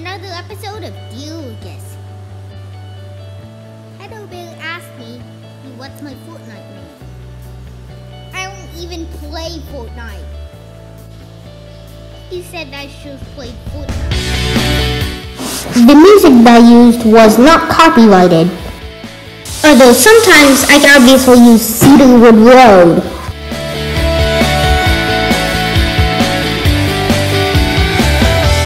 another episode of Dear Lucas. Hello Bill asked me what's my Fortnite name. I don't even play Fortnite. He said I should play Fortnite. The music that I used was not copyrighted. Although sometimes I can obviously use Cedarwood Road.